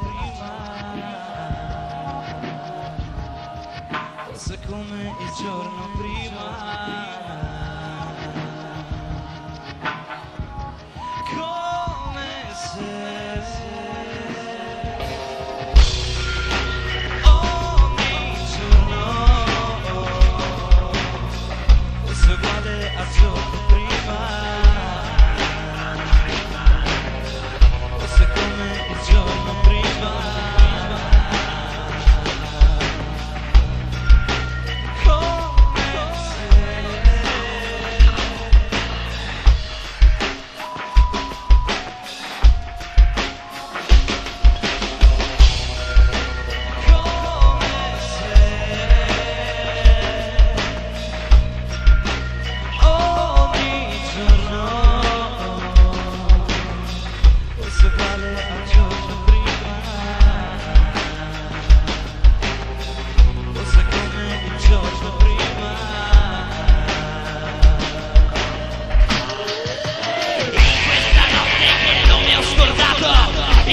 prima, Forse come il giorno prima.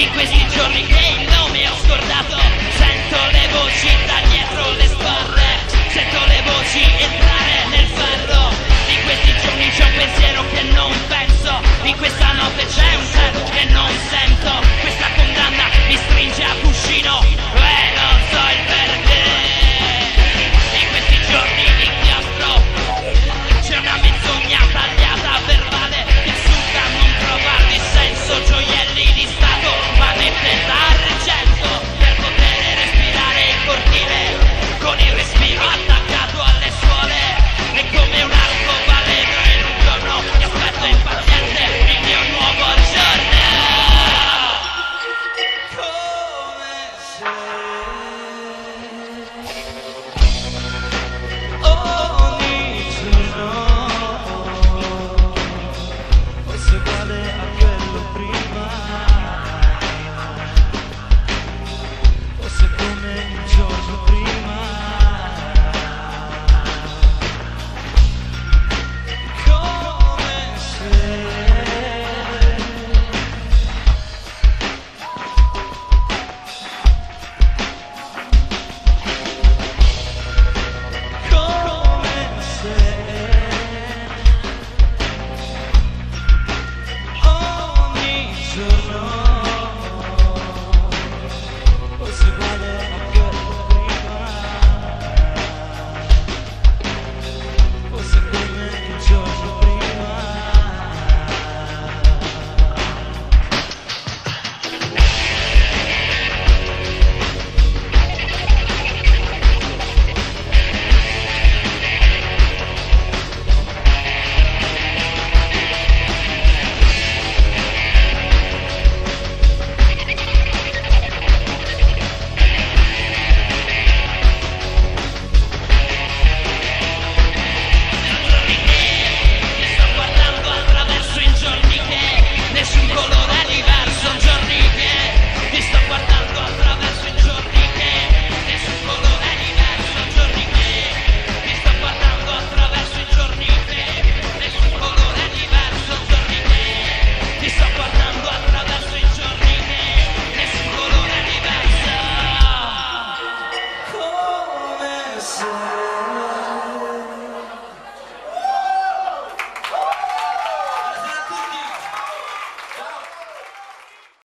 In questi giorni che il nome ho scordato. Sento le voci da